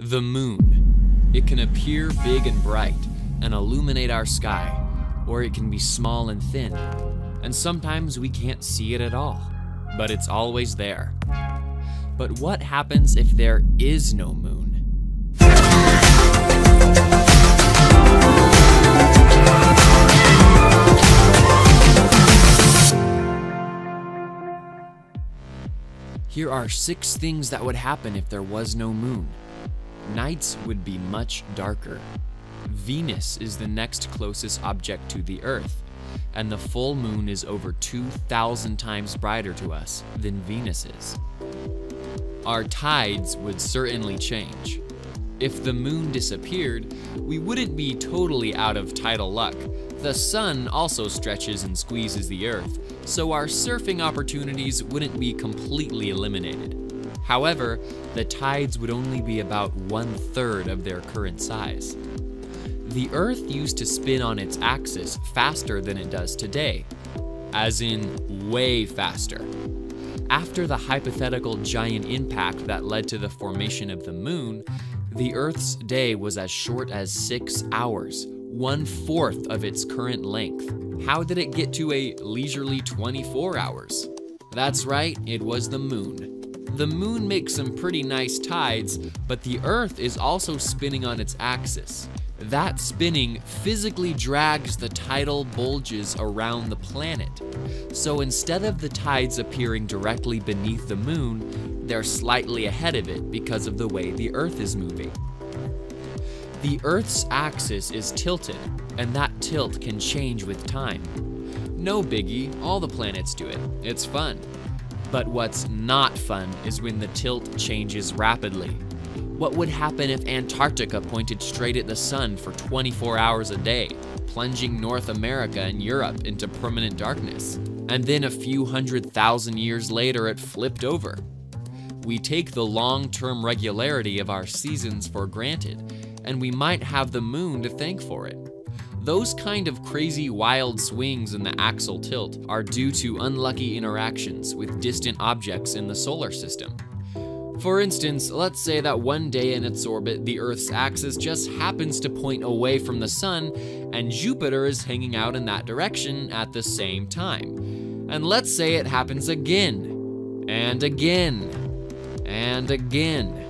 The moon. It can appear big and bright and illuminate our sky, or it can be small and thin, and sometimes we can't see it at all, but it's always there. But what happens if there is no moon? Here are six things that would happen if there was no moon. Nights would be much darker. Venus is the next closest object to the Earth, and the full moon is over 2,000 times brighter to us than Venus is. Our tides would certainly change. If the moon disappeared, we wouldn't be totally out of tidal luck. The sun also stretches and squeezes the Earth, so our surfing opportunities wouldn't be completely eliminated. However, the tides would only be about one third of their current size. The Earth used to spin on its axis faster than it does today, as in way faster. After the hypothetical giant impact that led to the formation of the moon, the Earth's day was as short as six hours, one fourth of its current length. How did it get to a leisurely 24 hours? That's right, it was the moon. The moon makes some pretty nice tides, but the Earth is also spinning on its axis. That spinning physically drags the tidal bulges around the planet. So instead of the tides appearing directly beneath the moon, they're slightly ahead of it because of the way the Earth is moving. The Earth's axis is tilted, and that tilt can change with time. No biggie, all the planets do it. It's fun. But what's not fun is when the tilt changes rapidly. What would happen if Antarctica pointed straight at the sun for 24 hours a day, plunging North America and Europe into permanent darkness? And then a few hundred thousand years later, it flipped over. We take the long term regularity of our seasons for granted, and we might have the moon to thank for it. Those kind of crazy wild swings in the axial tilt are due to unlucky interactions with distant objects in the solar system. For instance, let's say that one day in its orbit, the Earth's axis just happens to point away from the Sun, and Jupiter is hanging out in that direction at the same time. And let's say it happens again, and again, and again.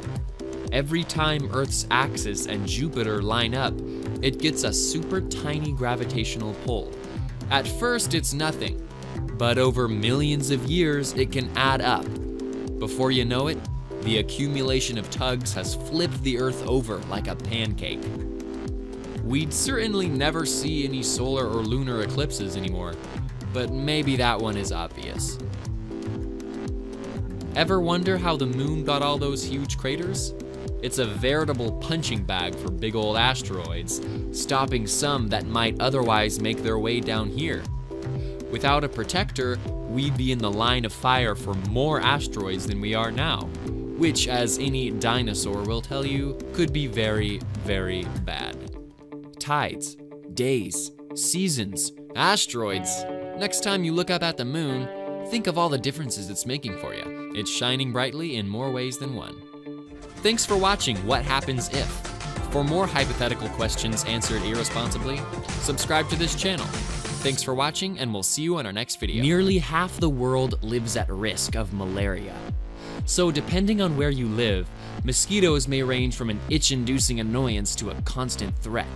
Every time Earth's axis and Jupiter line up, it gets a super tiny gravitational pull. At first, it's nothing, but over millions of years, it can add up. Before you know it, the accumulation of tugs has flipped the Earth over like a pancake. We'd certainly never see any solar or lunar eclipses anymore, but maybe that one is obvious. Ever wonder how the moon got all those huge craters? It's a veritable punching bag for big old asteroids, stopping some that might otherwise make their way down here. Without a protector, we'd be in the line of fire for more asteroids than we are now, which, as any dinosaur will tell you, could be very, very bad. Tides, days, seasons, asteroids. Next time you look up at the moon, think of all the differences it's making for you. It's shining brightly in more ways than one. Thanks for watching What Happens If. For more hypothetical questions answered irresponsibly, subscribe to this channel. Thanks for watching, and we'll see you on our next video. Nearly half the world lives at risk of malaria. So depending on where you live, mosquitoes may range from an itch-inducing annoyance to a constant threat.